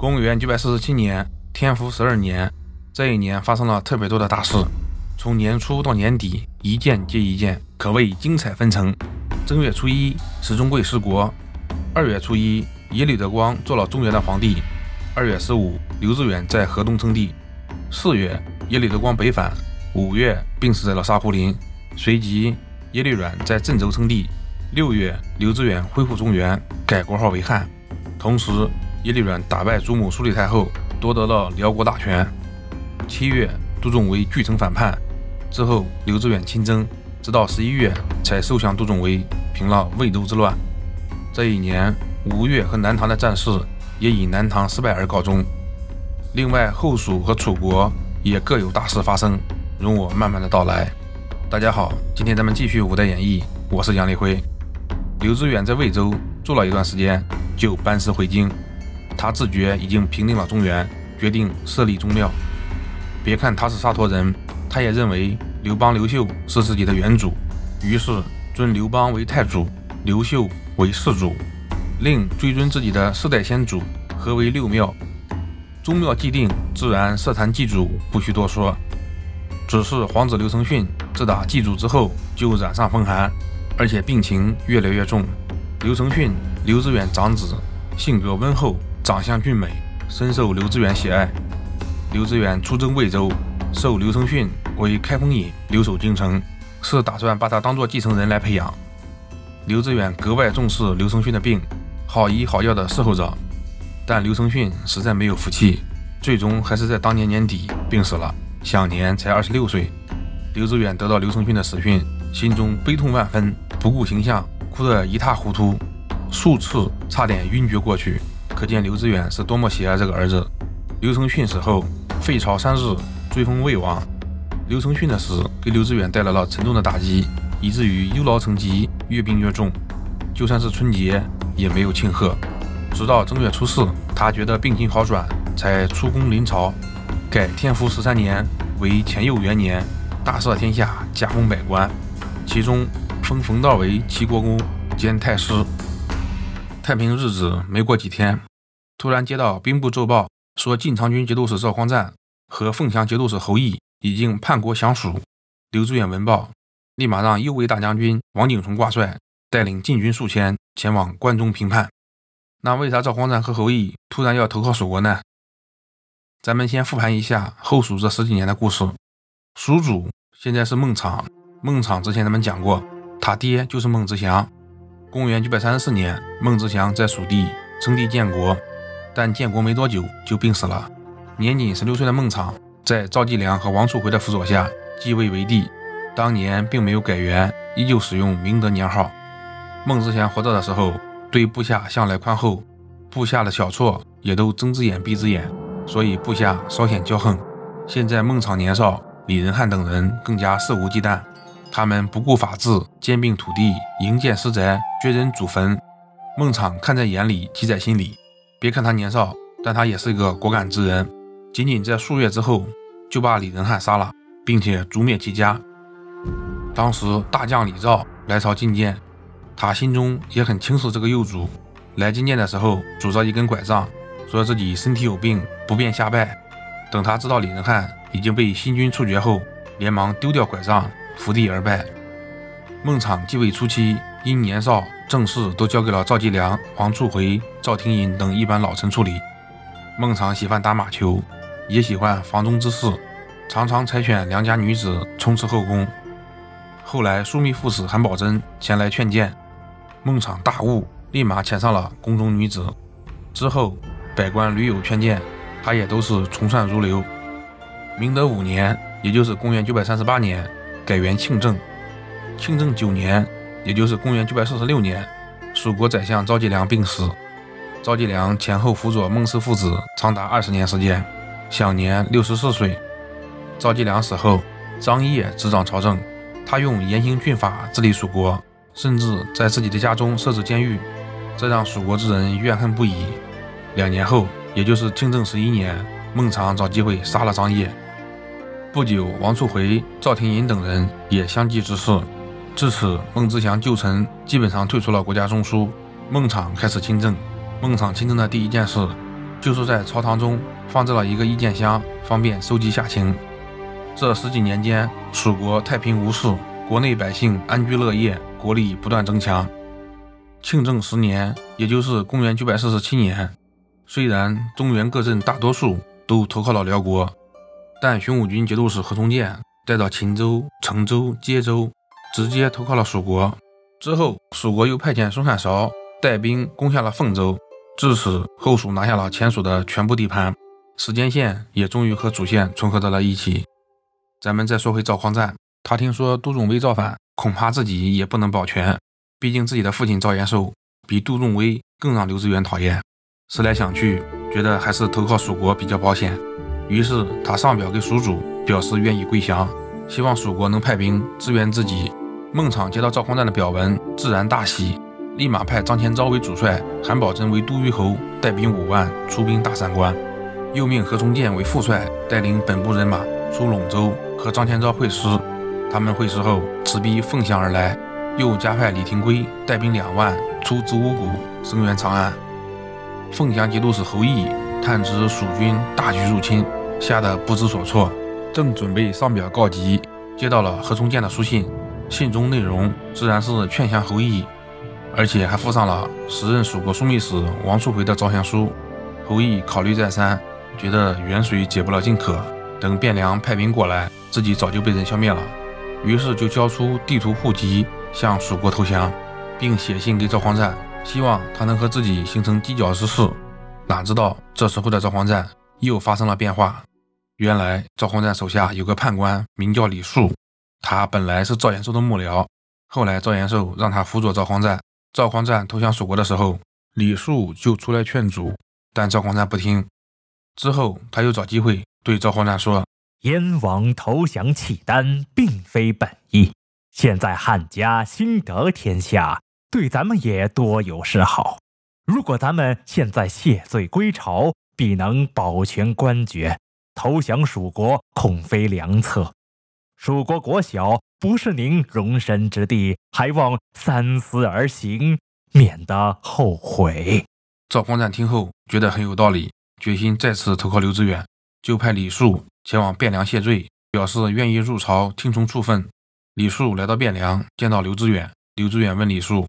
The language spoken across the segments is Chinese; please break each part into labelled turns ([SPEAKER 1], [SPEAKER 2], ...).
[SPEAKER 1] 公元九百四十七年，天福十二年，这一年发生了特别多的大事，从年初到年底，一件接一件，可谓精彩纷呈。正月初一，石中贵失国；二月初一，耶律德光做了中原的皇帝；二月十五，刘知远在河东称帝；四月，耶律德光北返；五月，病死在了沙湖林；随即，耶律阮在郑州称帝；六月，刘知远恢复中原，改国号为汉。同时，耶律阮打败祖母苏丽太后，夺得了辽国大权。七月，杜仲维据城反叛，之后刘知远亲征，直到十一月才收降杜仲维，平了魏州之乱。这一年，吴越和南唐的战事也以南唐失败而告终。另外，后蜀和楚国也各有大事发生，容我慢慢的道来。大家好，今天咱们继续五代演义，我是杨立辉。刘知远在魏州住了一段时间，就班师回京。他自觉已经平定了中原，决定设立宗庙。别看他是沙陀人，他也认为刘邦、刘秀是自己的元祖，于是尊刘邦为太祖，刘秀为世祖，另追尊自己的四代先祖，合为六庙。宗庙既定，自然设坛祭祖，不需多说。只是皇子刘承训自打祭祖之后，就染上风寒，而且病情越来越重。刘承训，刘知远长子，性格温厚。长相俊美，深受刘知远喜爱。刘知远出征魏州，受刘承训为开封尹，留守京城，是打算把他当做继承人来培养。刘知远格外重视刘承训的病，好医好药的伺候着。但刘承训实在没有福气，最终还是在当年年底病死了，享年才二十六岁。刘知远得到刘承训的死讯，心中悲痛万分，不顾形象，哭得一塌糊涂，数次差点晕厥过去。可见刘知远是多么喜爱这个儿子。刘承训死后，废朝三日，追封魏王。刘承训的死给刘知远带来了沉重的打击，以至于忧劳成疾，越病越重。就算是春节，也没有庆贺。直到正月初四，他觉得病情好转，才出宫临朝，改天福十三年为乾佑元年，大赦天下，加封百官，其中封冯道为齐国公兼太师。太平日子没过几天。突然接到兵部奏报，说晋长军节度使赵匡赞和凤翔节度使侯毅已经叛国降蜀。刘知远闻报，立马让右卫大将军王景崇挂帅，带领禁军数千前往关中平叛。那为啥赵匡赞和侯毅突然要投靠蜀国呢？咱们先复盘一下后蜀这十几年的故事。蜀主现在是孟昶，孟昶之前咱们讲过，他爹就是孟知祥。公元九百三十四年，孟知祥在蜀地称帝建国。但建国没多久就病死了。年仅十六岁的孟昶，在赵继良和王处回的辅佐下继位为帝。当年并没有改元，依旧使用明德年号。孟知祥活着的时候，对部下向来宽厚，部下的小错也都睁只眼闭只眼，所以部下稍显骄横。现在孟昶年少，李仁汉等人更加肆无忌惮，他们不顾法治，兼并土地，营建私宅，掘人祖坟。孟昶看在眼里，记在心里。别看他年少，但他也是一个果敢之人。仅仅在数月之后，就把李仁汉杀了，并且诛灭其家。当时大将李肇来朝觐见，他心中也很轻视这个幼主。来觐见的时候，拄着一根拐杖，说自己身体有病，不便下拜。等他知道李仁汉已经被新军处决后，连忙丢掉拐杖，伏地而拜。孟昶继位初期。因年少，政事都交给了赵继良、黄处回、赵廷隐等一般老臣处理。孟昶喜欢打马球，也喜欢房中之事，常常采选良家女子充斥后宫。后来枢密副使韩宝珍前来劝谏，孟昶大悟，立马遣上了宫中女子。之后百官屡有劝谏，他也都是从善如流。明德五年，也就是公元九百三十八年，改元庆正。庆正九年。也就是公元九百四十六年，蜀国宰相赵季良病死。赵季良前后辅佐孟氏父子长达二十年时间，享年六十四岁。赵季良死后，张掖执掌朝政，他用严刑峻法治理蜀国，甚至在自己的家中设置监狱，这让蜀国之人怨恨不已。两年后，也就是庆正十一年，孟昶找机会杀了张掖。不久，王处回、赵廷隐等人也相继致仕。至此，孟知祥旧臣基本上退出了国家中枢。孟昶开始亲政。孟昶亲政的第一件事，就是在朝堂中放置了一个意见箱，方便收集下情。这十几年间，蜀国太平无事，国内百姓安居乐业，国力不断增强。庆正十年，也就是公元九百四十七年，虽然中原各镇大多数都投靠了辽国，但玄武军节度使何从建带到秦州、成州、接州，直接投靠了蜀国。之后，蜀国又派遣孙汉韶带兵攻下了凤州，至此后蜀拿下了前蜀的全部地盘，时间线也终于和主线重合在了一起。咱们再说回赵匡赞，他听说杜仲威造反，恐怕自己也不能保全。毕竟自己的父亲赵延寿比杜仲威更让刘知远讨厌。思来想去，觉得还是投靠蜀国比较保险。于是他上表给蜀主，表示愿意归降，希望蜀国能派兵支援自己。孟昶接到赵匡赞的表文，自然大喜，立马派张千昭为主帅，韩宝珍为都虞侯，带兵五万出兵大散关，又命何从建为副帅，带领本部人马出陇州。和张千昭会师，他们会师后直逼凤翔而来，又加派李廷圭带兵两万出子午谷声援长安。凤翔节度使侯毅探知蜀军大举入侵，吓得不知所措，正准备上表告急，接到了何从建的书信，信中内容自然是劝降侯毅，而且还附上了时任蜀国枢密使王树回的招降书。侯毅考虑再三，觉得远水解不了近渴，等汴梁派兵过来。自己早就被人消灭了，于是就交出地图户籍，向蜀国投降，并写信给赵匡赞，希望他能和自己形成犄角之势。哪知道这时候的赵匡赞又发生了变化。原来赵匡赞手下有个判官，名叫李树，他本来是赵延寿的幕僚，后来赵延寿让他辅佐赵匡赞。赵匡赞投降蜀国的时候，李树就出来劝阻，但赵匡赞不听。之后他又找机会对赵匡赞说。
[SPEAKER 2] 燕王投降契丹，并非本意。现在汉家兴得天下，对咱们也多有示好。如果咱们现在谢罪归朝，必能保全官爵；投降蜀国，恐非良策。蜀国国小，不是您容身之地，还望三思而行，免得后悔。
[SPEAKER 1] 赵匡赞听后觉得很有道理，决心再次投靠刘知远，就派李肃。前往汴梁谢罪，表示愿意入朝听从处分。李肃来到汴梁，见到刘知远。刘知远问李肃：“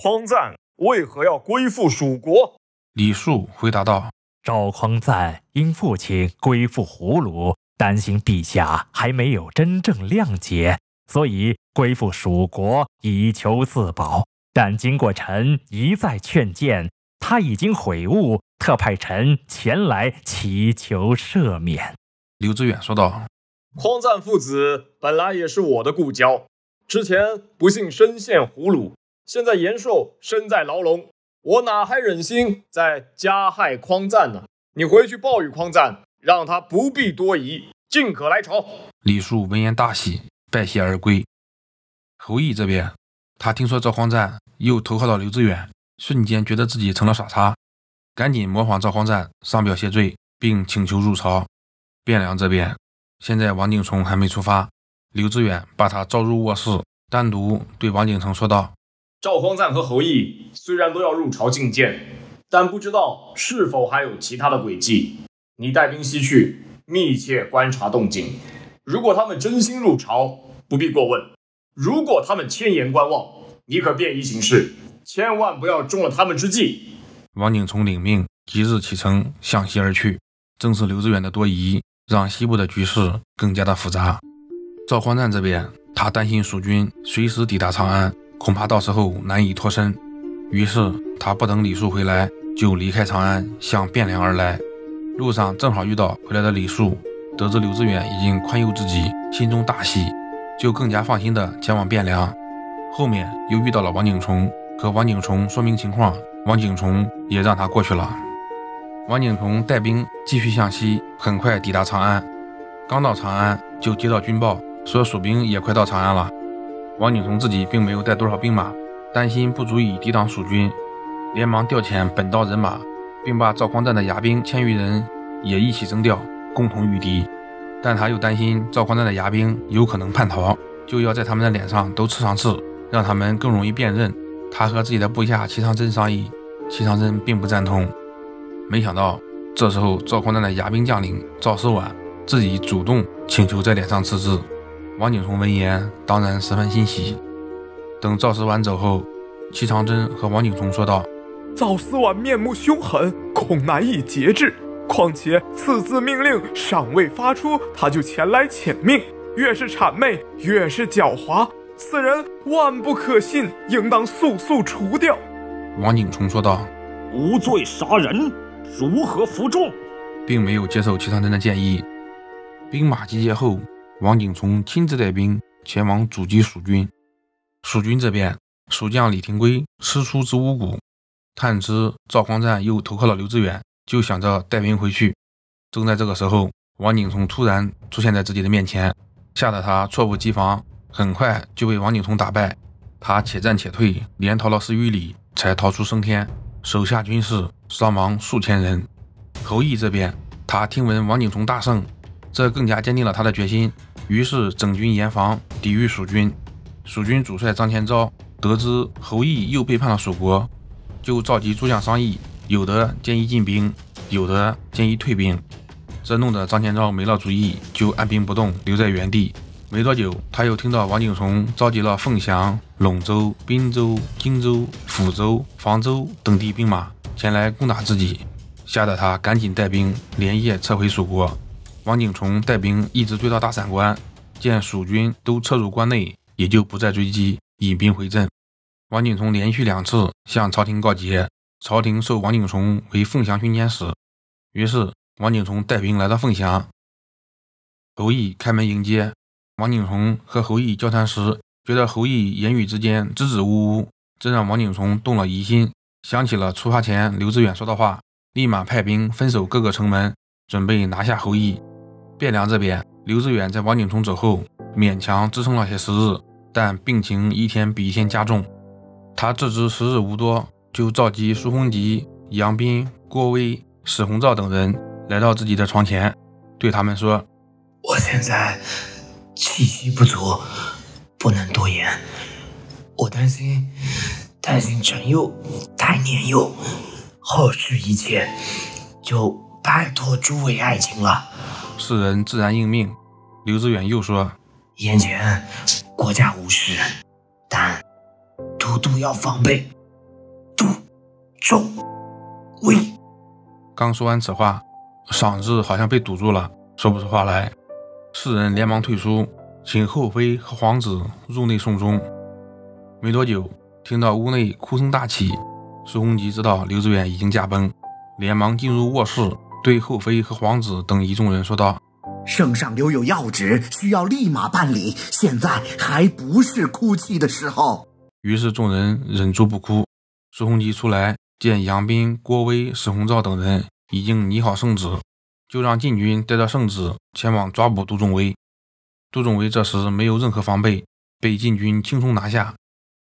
[SPEAKER 3] 匡赞为何要归附蜀国？”
[SPEAKER 1] 李肃回答道：“
[SPEAKER 2] 赵匡赞因父亲归附胡虏，担心陛下还没有真正谅解，所以归附蜀国以求自保。但经过臣一再劝谏，他已经悔悟，特派臣前来祈求赦免。”
[SPEAKER 1] 刘知远说道：“
[SPEAKER 3] 匡赞父子本来也是我的故交，之前不幸身陷胡虏，现在延寿身在牢笼，我哪还忍心再加害匡赞呢？你回去报与匡赞，让他不必多疑，尽可来朝。”
[SPEAKER 1] 李肃闻言大喜，拜谢而归。侯毅这边，他听说赵匡赞又投靠到刘知远，瞬间觉得自己成了傻叉，赶紧模仿赵匡赞上表谢罪，并请求入朝。汴梁这边，现在王景崇还没出发。刘知远把他召入卧室，单独对王景成说道：“
[SPEAKER 3] 赵匡赞和侯毅虽然都要入朝觐见，但不知道是否还有其他的诡计。你带兵西去，密切观察动静。如果他们真心入朝，不必过问；如果他们千言观望，你可便宜行事，千万不要中了他们之计。”
[SPEAKER 1] 王景崇领命，即日启程向西而去。正是刘知远的多疑。让西部的局势更加的复杂。赵匡赞这边，他担心蜀军随时抵达长安，恐怕到时候难以脱身。于是他不等李肃回来，就离开长安，向汴梁而来。路上正好遇到回来的李肃，得知刘知远已经宽宥自己，心中大喜，就更加放心的前往汴梁。后面又遇到了王景崇，和王景崇说明情况，王景崇也让他过去了。王景崇带兵继续向西，很快抵达长安。刚到长安，就接到军报，说蜀兵也快到长安了。王景崇自己并没有带多少兵马，担心不足以抵挡蜀军，连忙调遣本道人马，并把赵匡赞的牙兵千余人也一起征调，共同御敌。但他又担心赵匡赞的牙兵有可能叛逃，就要在他们的脸上都刺上刺，让他们更容易辨认。他和自己的部下齐长真商议，齐长真并不赞同。没想到这时候，赵匡胤的牙兵将领赵思婉自己主动请求在脸上刺字。王景崇闻言，当然十分欣喜。等赵思婉走后，齐长征和王景崇说道：“
[SPEAKER 4] 赵思婉面目凶狠，恐难以节制。况且此次命令尚未发出，他就前来请命，越是谄媚，越是狡猾。此人万不可信，应当速速除掉。”
[SPEAKER 1] 王景崇说道：“
[SPEAKER 5] 无罪杀人。”如何服众，
[SPEAKER 1] 并没有接受齐长征的建议。兵马集结后，王景崇亲自带兵前往阻击蜀军。蜀军这边，蜀将李廷圭师出至乌谷，探知赵匡胤又投靠了刘知远，就想着带兵回去。正在这个时候，王景崇突然出现在自己的面前，吓得他猝不及防，很快就被王景崇打败。他且战且退，连逃了十余里，才逃出升天。手下军士伤亡数千人。侯毅这边，他听闻王景崇大胜，这更加坚定了他的决心，于是整军严防，抵御蜀军。蜀军主帅张天昭得知侯毅又背叛了蜀国，就召集诸将商议，有的建议进兵，有的建议退兵。这弄得张天昭没了主意，就按兵不动，留在原地。没多久，他又听到王景崇召集了凤翔、陇州、滨州、荆州、抚州、房州等地兵马前来攻打自己，吓得他赶紧带兵连夜撤回蜀国。王景崇带兵一直追到大散关，见蜀军都撤入关内，也就不再追击，引兵回镇。王景崇连续两次向朝廷告捷，朝廷授王景崇为凤翔军监使。于是，王景崇带兵来到凤翔，侯毅开门迎接。王景崇和侯毅交谈时，觉得侯毅言语之间支支吾吾，这让王景崇动了疑心，想起了出发前刘志远说的话，立马派兵分守各个城门，准备拿下侯毅。汴梁这边，刘志远在王景从走后，勉强支撑了些时日，但病情一天比一天加重。他自知时日无多，就召集苏弘吉、杨斌、郭威、史洪照等人来到自己的床前，对他们说：“
[SPEAKER 6] 我现在……”气息不足，不能多言。我担心，担心陈佑太年幼，后事一切就拜托诸位爱卿了。
[SPEAKER 1] 世人自然应命。刘知远又说：“
[SPEAKER 6] 眼前国家无事，但都督要防备。杜仲威。”
[SPEAKER 1] 刚说完此话，嗓子好像被堵住了，说不出话来。世人连忙退出，请后妃和皇子入内送终。没多久，听到屋内哭声大起，苏弘吉知道刘知远已经驾崩，连忙进入卧室，对后妃和皇子等一众人说道：“
[SPEAKER 7] 圣上留有要旨，需要立马办理，现在还不是哭泣的时候。”
[SPEAKER 1] 于是众人忍住不哭。苏弘基出来见杨斌、郭威、史洪照等人已经拟好圣旨。就让禁军带着圣旨前往抓捕杜仲威。杜仲威这时没有任何防备，被禁军轻松拿下。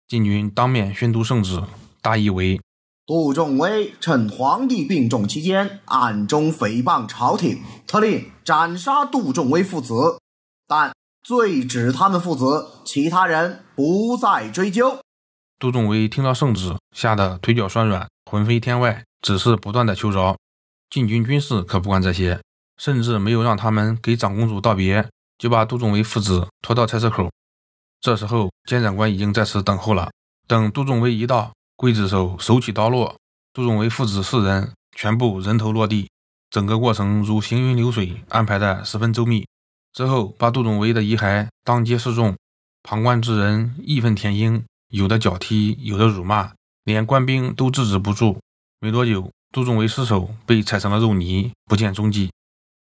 [SPEAKER 1] 禁军当面宣读圣旨，大意为：
[SPEAKER 7] 杜仲威趁皇帝病重期间暗中诽谤朝廷，特令斩杀杜仲威父子，但罪指他们父子，其他人不再追究。
[SPEAKER 1] 杜仲威听到圣旨，吓得腿脚酸软，魂飞天外，只是不断的求饶。禁军军士可不管这些，甚至没有让他们给长公主道别，就把杜仲威父子拖到菜市口。这时候，监斩官已经在此等候了。等杜仲威一到，刽子手手起刀落，杜仲维父子四人全部人头落地。整个过程如行云流水，安排的十分周密。之后，把杜仲维的遗骸当街示众，旁观之人义愤填膺，有的脚踢，有的辱骂，连官兵都制止不住。没多久。杜仲维尸首被踩成了肉泥，不见踪迹。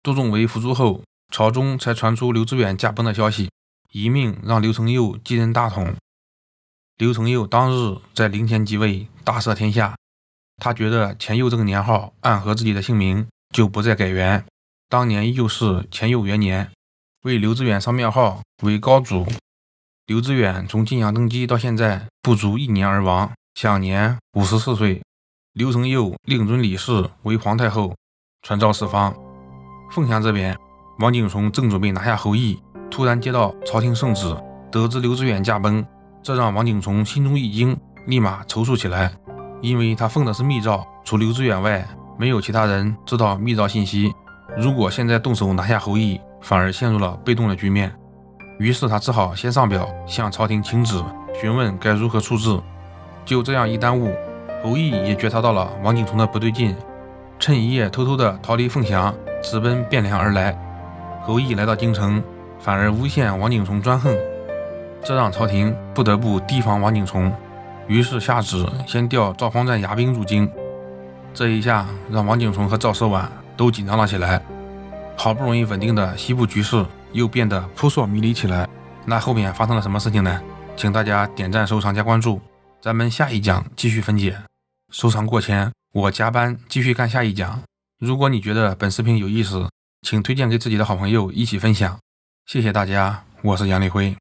[SPEAKER 1] 杜仲维伏诛后，朝中才传出刘知远驾崩的消息，一命让刘承佑继任大统。刘承佑当日在陵前即位，大赦天下。他觉得前佑这个年号暗合自己的姓名，就不再改元。当年又是前佑元年，为刘知远上庙号为高祖。刘知远从晋阳登基到现在不足一年而亡，享年五十四岁。刘承佑令尊李氏为皇太后，传召四方。凤翔这边，王景崇正准备拿下侯毅，突然接到朝廷圣旨，得知刘知远驾崩，这让王景从心中一惊，立马踌躇起来。因为他奉的是密诏，除刘知远外，没有其他人知道密诏信息。如果现在动手拿下侯毅，反而陷入了被动的局面。于是他只好先上表向朝廷请旨，询问该如何处置。就这样一耽误，侯毅也觉察到了王景崇的不对劲，趁一夜偷偷的逃离凤翔，直奔汴梁而来。侯毅来到京城，反而诬陷王景崇专横，这让朝廷不得不提防王景崇，于是下旨先调赵匡赞牙兵入京。这一下让王景崇和赵奢婉都紧张了起来，好不容易稳定的西部局势。又变得扑朔迷离起来。那后面发生了什么事情呢？请大家点赞、收藏、加关注，咱们下一讲继续分解。收藏过千，我加班继续干下一讲。如果你觉得本视频有意思，请推荐给自己的好朋友一起分享。谢谢大家，我是杨立辉。